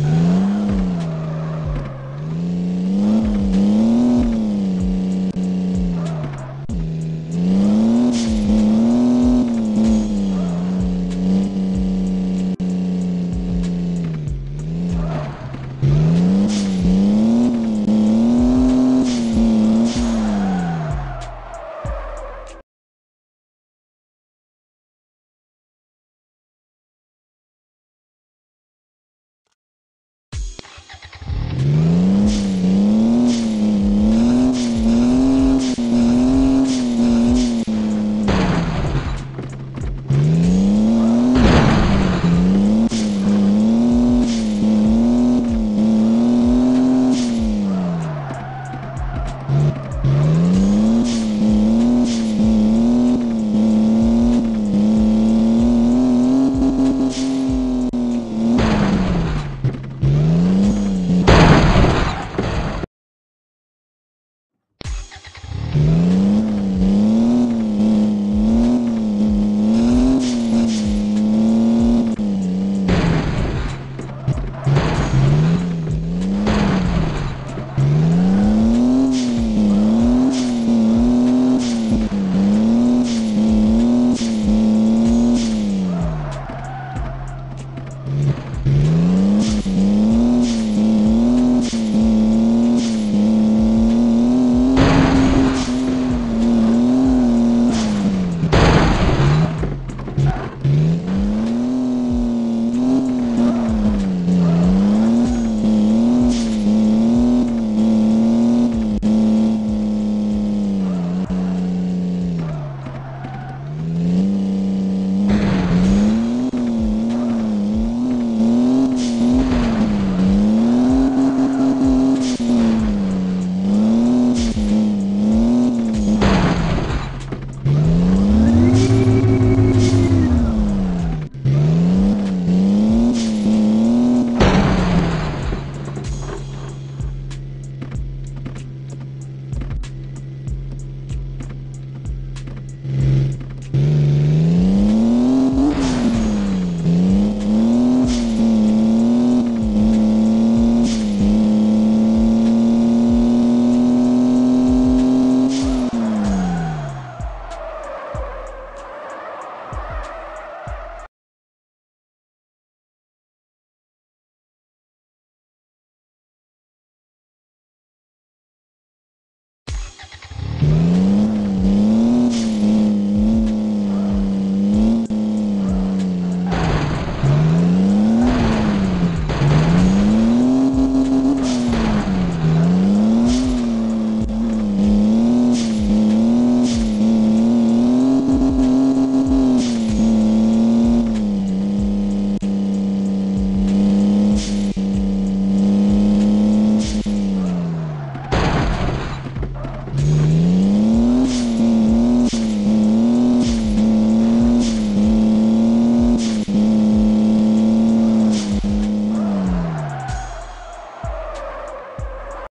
Yeah.